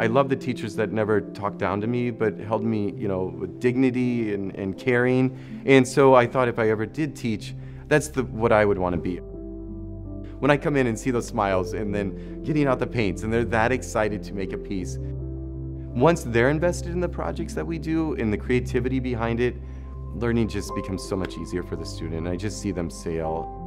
I love the teachers that never talked down to me, but held me, you know, with dignity and, and caring. And so I thought if I ever did teach, that's the, what I would want to be. When I come in and see those smiles and then getting out the paints and they're that excited to make a piece, once they're invested in the projects that we do and the creativity behind it, learning just becomes so much easier for the student. I just see them sail.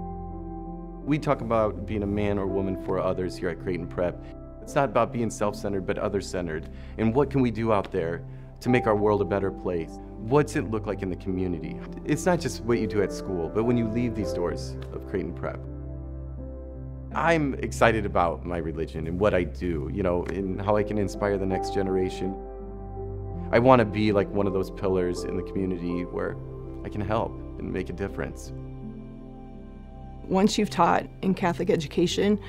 We talk about being a man or woman for others here at Creighton Prep. It's not about being self-centered, but other-centered. And what can we do out there to make our world a better place? What's it look like in the community? It's not just what you do at school, but when you leave these doors of Creighton Prep. I'm excited about my religion and what I do, you know, and how I can inspire the next generation. I want to be like one of those pillars in the community where I can help and make a difference. Once you've taught in Catholic education,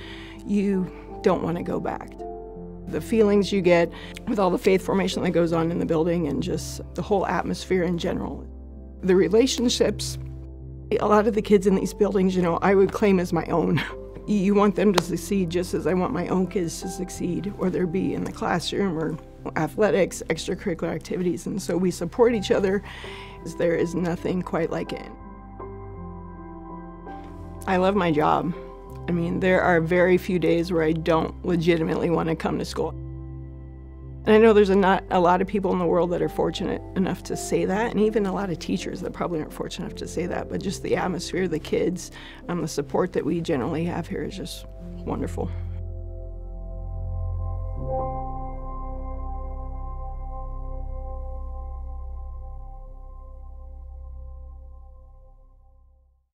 you don't want to go back. The feelings you get with all the faith formation that goes on in the building and just the whole atmosphere in general. The relationships, a lot of the kids in these buildings, you know, I would claim as my own. You want them to succeed just as I want my own kids to succeed, whether it be in the classroom or athletics, extracurricular activities, and so we support each other. There is nothing quite like it. I love my job. I mean, there are very few days where I don't legitimately want to come to school. And I know there's a, not a lot of people in the world that are fortunate enough to say that, and even a lot of teachers that probably aren't fortunate enough to say that, but just the atmosphere, the kids, um, the support that we generally have here is just wonderful.